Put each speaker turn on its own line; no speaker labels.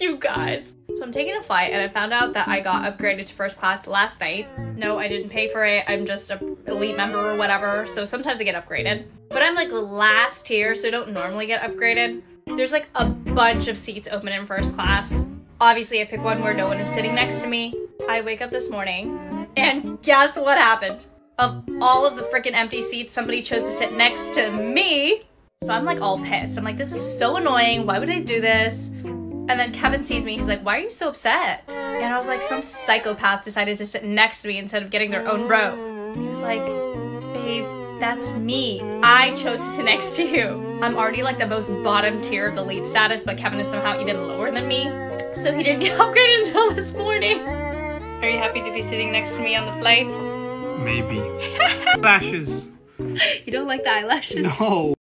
you guys. So I'm taking a flight and I found out that I got upgraded to first class last night. No, I didn't pay for it. I'm just a elite member or whatever. So sometimes I get upgraded. But I'm like last tier, so I don't normally get upgraded. There's like a bunch of seats open in first class. Obviously, I pick one where no one is sitting next to me. I wake up this morning and guess what happened? Of all of the freaking empty seats, somebody chose to sit next to me. So I'm like all pissed. I'm like, this is so annoying. Why would they do this? And then Kevin sees me. He's like, why are you so upset? And I was like, some psychopath decided to sit next to me instead of getting their own row. And he was like, babe, that's me. I chose to sit next to you. I'm already like the most bottom tier of the lead status, but Kevin is somehow even lower than me. So he didn't get upgraded until this morning. Are you happy to be sitting next to me on the flight?
Maybe. Lashes.
You don't like the eyelashes?
No.